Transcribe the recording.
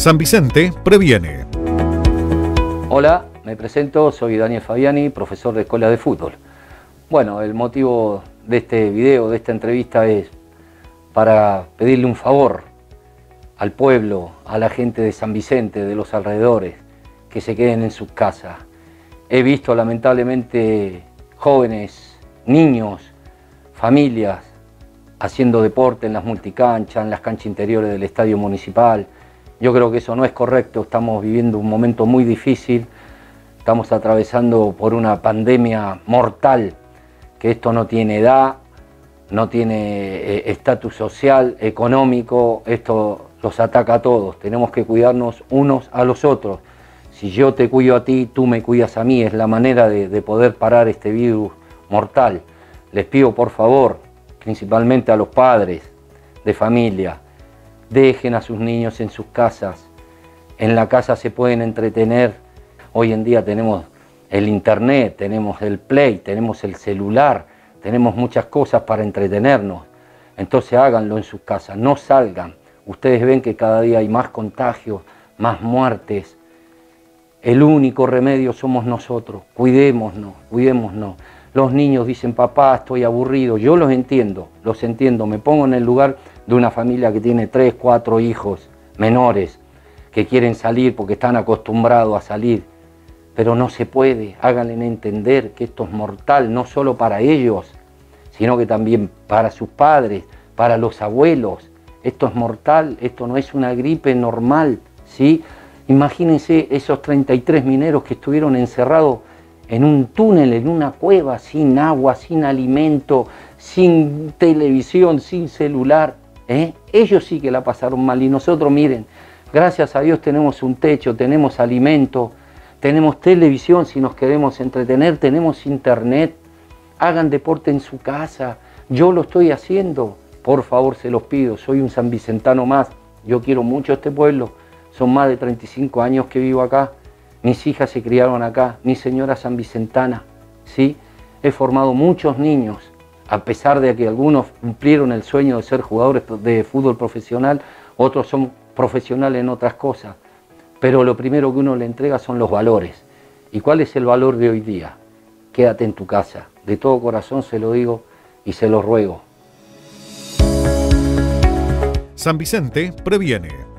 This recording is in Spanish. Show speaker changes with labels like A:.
A: San Vicente previene.
B: Hola, me presento, soy Daniel Fabiani, profesor de Escuela de Fútbol. Bueno, el motivo de este video, de esta entrevista es para pedirle un favor al pueblo, a la gente de San Vicente, de los alrededores, que se queden en sus casas. He visto lamentablemente jóvenes, niños, familias haciendo deporte en las multicanchas, en las canchas interiores del estadio municipal, yo creo que eso no es correcto, estamos viviendo un momento muy difícil, estamos atravesando por una pandemia mortal, que esto no tiene edad, no tiene eh, estatus social, económico, esto los ataca a todos, tenemos que cuidarnos unos a los otros. Si yo te cuido a ti, tú me cuidas a mí, es la manera de, de poder parar este virus mortal. Les pido por favor, principalmente a los padres de familia, dejen a sus niños en sus casas. En la casa se pueden entretener. Hoy en día tenemos el internet, tenemos el play, tenemos el celular, tenemos muchas cosas para entretenernos. Entonces háganlo en sus casas, no salgan. Ustedes ven que cada día hay más contagios, más muertes. El único remedio somos nosotros. Cuidémonos, cuidémonos. Los niños dicen, papá, estoy aburrido. Yo los entiendo, los entiendo. Me pongo en el lugar de una familia que tiene tres, cuatro hijos menores que quieren salir porque están acostumbrados a salir. Pero no se puede, háganle entender que esto es mortal, no solo para ellos, sino que también para sus padres, para los abuelos. Esto es mortal, esto no es una gripe normal, ¿sí? Imagínense esos 33 mineros que estuvieron encerrados en un túnel, en una cueva, sin agua, sin alimento, sin televisión, sin celular. ¿Eh? Ellos sí que la pasaron mal y nosotros, miren, gracias a Dios tenemos un techo, tenemos alimento, tenemos televisión si nos queremos entretener, tenemos internet, hagan deporte en su casa, yo lo estoy haciendo, por favor se los pido, soy un san vicentano más, yo quiero mucho este pueblo, son más de 35 años que vivo acá, mis hijas se criaron acá, mi señora san vicentana, ¿sí? He formado muchos niños, a pesar de que algunos cumplieron el sueño de ser jugadores de fútbol profesional, otros son profesionales en otras cosas. Pero lo primero que uno le entrega son los valores. ¿Y cuál es el valor de hoy día? Quédate en tu casa. De todo corazón se lo digo y se lo ruego.
A: San Vicente previene.